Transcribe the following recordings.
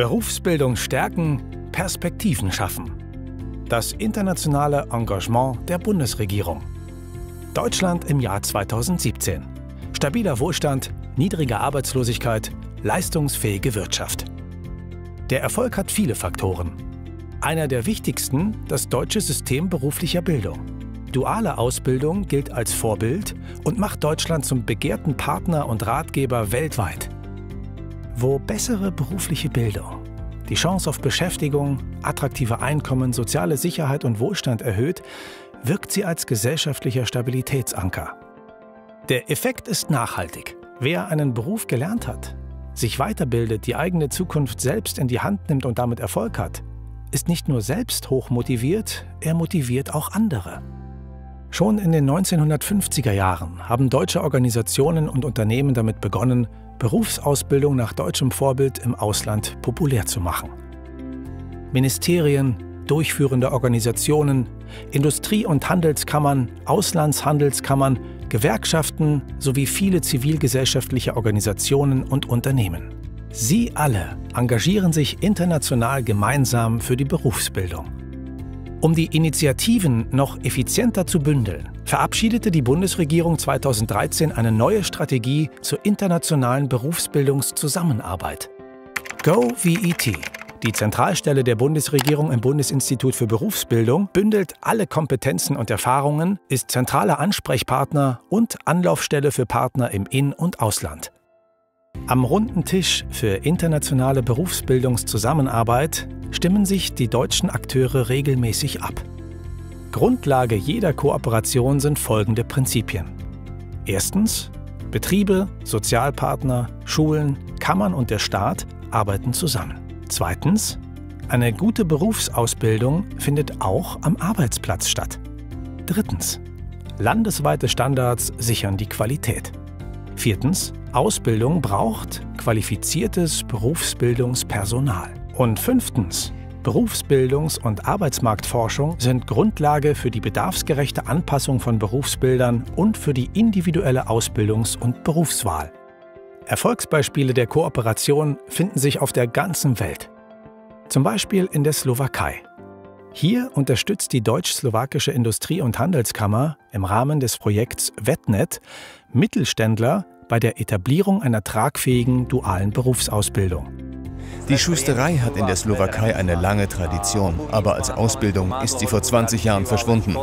Berufsbildung stärken, Perspektiven schaffen. Das internationale Engagement der Bundesregierung. Deutschland im Jahr 2017. Stabiler Wohlstand, niedrige Arbeitslosigkeit, leistungsfähige Wirtschaft. Der Erfolg hat viele Faktoren. Einer der wichtigsten das deutsche System beruflicher Bildung. Duale Ausbildung gilt als Vorbild und macht Deutschland zum begehrten Partner und Ratgeber weltweit. Wo bessere berufliche Bildung die Chance auf Beschäftigung, attraktive Einkommen, soziale Sicherheit und Wohlstand erhöht, wirkt sie als gesellschaftlicher Stabilitätsanker. Der Effekt ist nachhaltig. Wer einen Beruf gelernt hat, sich weiterbildet, die eigene Zukunft selbst in die Hand nimmt und damit Erfolg hat, ist nicht nur selbst hoch motiviert, er motiviert auch andere. Schon in den 1950er Jahren haben deutsche Organisationen und Unternehmen damit begonnen, Berufsausbildung nach deutschem Vorbild im Ausland populär zu machen. Ministerien, durchführende Organisationen, Industrie- und Handelskammern, Auslandshandelskammern, Gewerkschaften sowie viele zivilgesellschaftliche Organisationen und Unternehmen. Sie alle engagieren sich international gemeinsam für die Berufsbildung. Um die Initiativen noch effizienter zu bündeln, verabschiedete die Bundesregierung 2013 eine neue Strategie zur internationalen Berufsbildungszusammenarbeit. GoVET, die Zentralstelle der Bundesregierung im Bundesinstitut für Berufsbildung, bündelt alle Kompetenzen und Erfahrungen, ist zentraler Ansprechpartner und Anlaufstelle für Partner im In- und Ausland. Am runden Tisch für internationale Berufsbildungszusammenarbeit stimmen sich die deutschen Akteure regelmäßig ab. Grundlage jeder Kooperation sind folgende Prinzipien. Erstens, Betriebe, Sozialpartner, Schulen, Kammern und der Staat arbeiten zusammen. Zweitens, eine gute Berufsausbildung findet auch am Arbeitsplatz statt. Drittens, landesweite Standards sichern die Qualität. Viertens, Ausbildung braucht qualifiziertes Berufsbildungspersonal. Und fünftens, Berufsbildungs- und Arbeitsmarktforschung sind Grundlage für die bedarfsgerechte Anpassung von Berufsbildern und für die individuelle Ausbildungs- und Berufswahl. Erfolgsbeispiele der Kooperation finden sich auf der ganzen Welt. Zum Beispiel in der Slowakei. Hier unterstützt die deutsch-slowakische Industrie- und Handelskammer im Rahmen des Projekts Wettnet Mittelständler bei der Etablierung einer tragfähigen dualen Berufsausbildung. Die Schusterei hat in der Slowakei eine lange Tradition, aber als Ausbildung ist sie vor 20 Jahren verschwunden.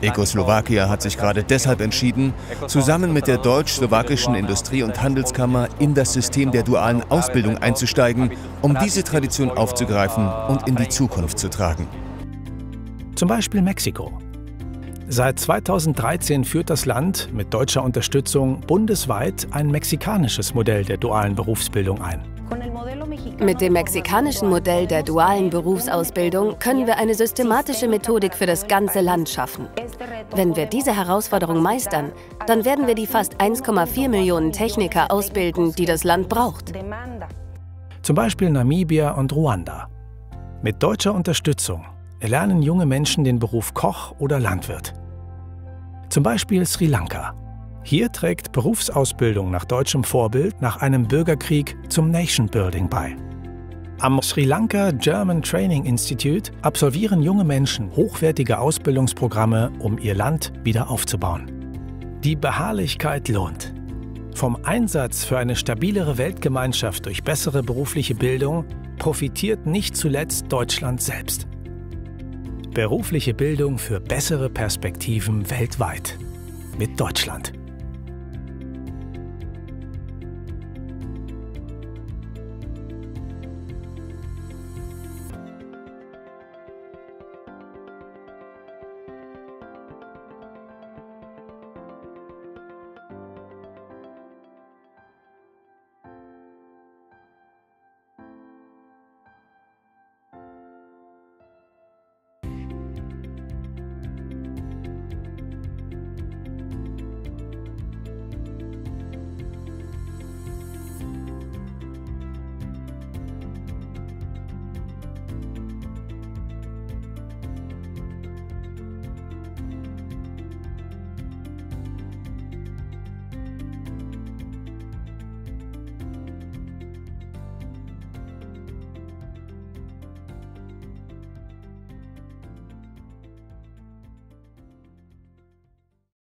Ecoslowakia hat sich gerade deshalb entschieden, zusammen mit der deutsch-slowakischen Industrie- und Handelskammer in das System der dualen Ausbildung einzusteigen, um diese Tradition aufzugreifen und in die Zukunft zu tragen. Zum Beispiel Mexiko. Seit 2013 führt das Land mit deutscher Unterstützung bundesweit ein mexikanisches Modell der dualen Berufsbildung ein. Mit dem mexikanischen Modell der dualen Berufsausbildung können wir eine systematische Methodik für das ganze Land schaffen. Wenn wir diese Herausforderung meistern, dann werden wir die fast 1,4 Millionen Techniker ausbilden, die das Land braucht. Zum Beispiel Namibia und Ruanda. Mit deutscher Unterstützung erlernen junge Menschen den Beruf Koch oder Landwirt. Zum Beispiel Sri Lanka. Hier trägt Berufsausbildung nach deutschem Vorbild nach einem Bürgerkrieg zum Nation Building bei. Am Sri Lanka German Training Institute absolvieren junge Menschen hochwertige Ausbildungsprogramme, um ihr Land wieder aufzubauen. Die Beharrlichkeit lohnt. Vom Einsatz für eine stabilere Weltgemeinschaft durch bessere berufliche Bildung profitiert nicht zuletzt Deutschland selbst. Berufliche Bildung für bessere Perspektiven weltweit. Mit Deutschland.